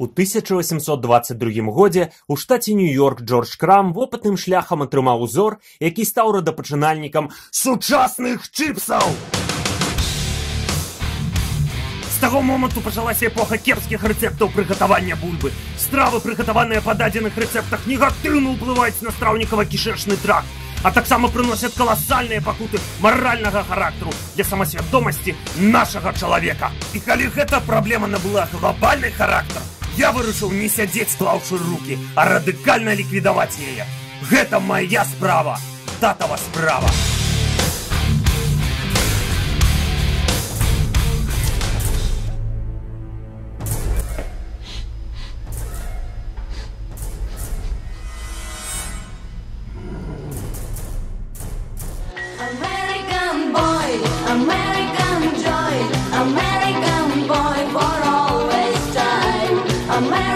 У 1822 годзе ў штаце Нью-Йорк Джордж Крам вопытным шляхам атрымаў узор, які стаў радапачынальнікам сучасных чыпсаў. З таго моманту пачалася эпоха кепскіх рэцэптаў прыгатавання бульбы. Стравы, прыгатаваныя па дадзеных рэцэптах, негатыўна ўплываюць на страўнікава-кішэчны тракт, а таксама прыносяць каласальныя пакуты маральнага характару для самасвядомасці нашага чалавека. І калі гэта праблема набыла глобальны характар, я вырашыў не сядзець склаўшы руки, а радыкальна ліквідаваць яе. Гэта моя справа, татава справа. Mama.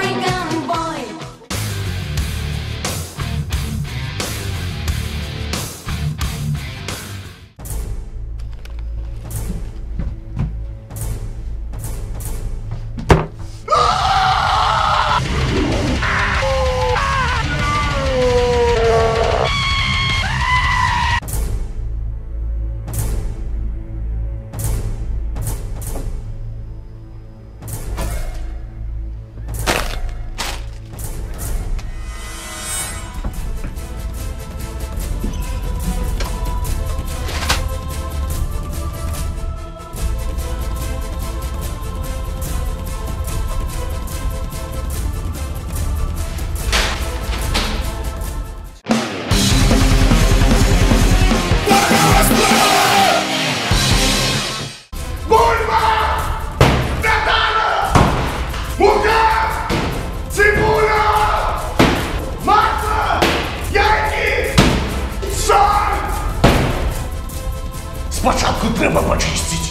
Треба почистити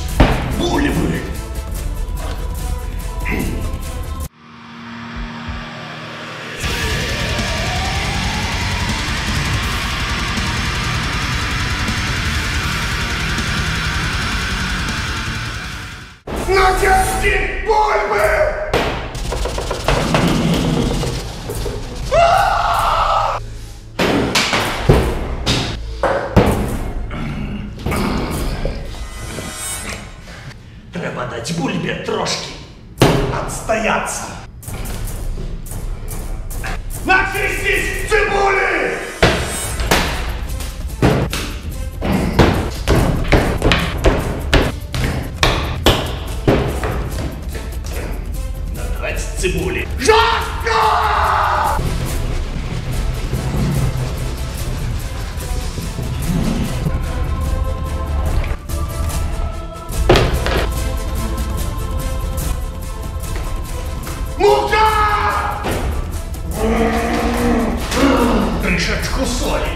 бульби. Дать бульбе трошки отстояться. Начистись цибули! Надрать цибули. Жестко! Трішечку солі.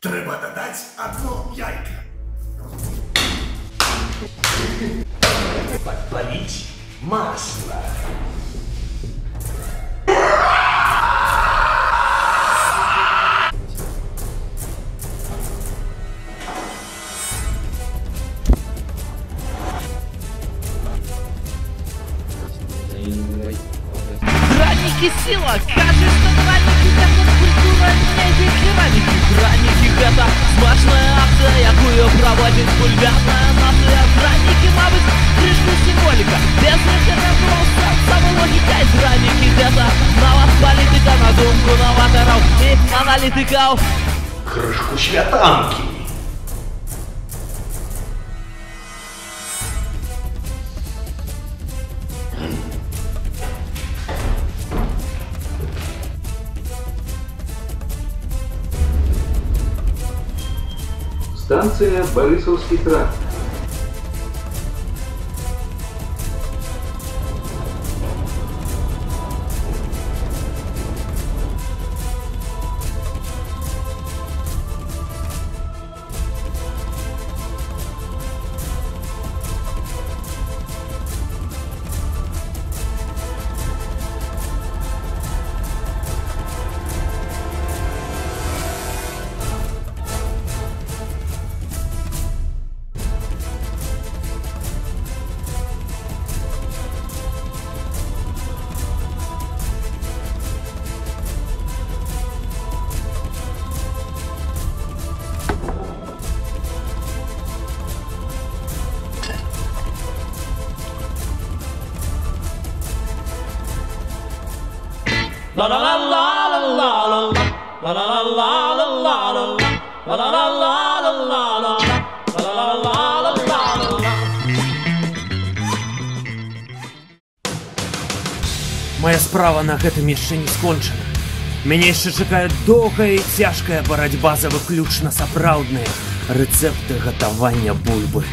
Треба додати одно яйко. Подпалить масло. Драники сила, кажется, драники это культура не керамики. Драники это смачная акция, якую проводит бульвярная нация Драники, мабуть, крышку символика, без них это просто самологика. И драники это на вас политика, на думку новаторов. И аналитиков. Крышку святанки. Станция Борисовский тракт. Моя справа на гэтым яшчэ не скончана. Мяне яшчэ чакае доўгая і цяжкая барацьба за выключна сапраўдныя рэцэпты гатавання бульбы.